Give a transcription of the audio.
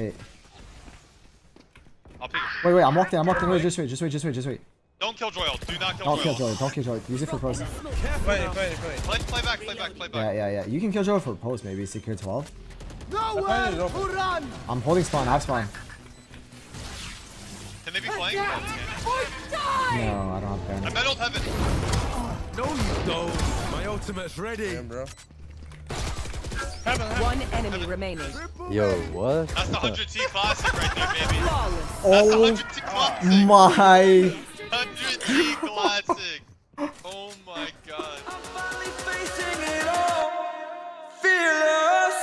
Wait, I'll pick it. wait, wait. I'm walking. I'm walking. Wait, just wait. Just wait. Just wait. Just wait. Don't kill Joel. Do not kill Don't Joel. kill Joey. Don't kill Joel. Use it for post. Fighting, fighting, fighting. Play, play back, play back, play Yeah, back. yeah, yeah. You can kill Joel for post. Maybe secure 12. Fighting is open. I'm holding spawn. I have spawn. Can they be playing? No, I don't have I gun. bet old heaven. No, you don't. My ultimate's ready. Damn, bro. One enemy remaining. Yo, what? That's the 100T classic right there, baby. Flawless. That's oh the 100T classic. my. 100T classic. Oh my god. I'm finally facing it all. Fearless.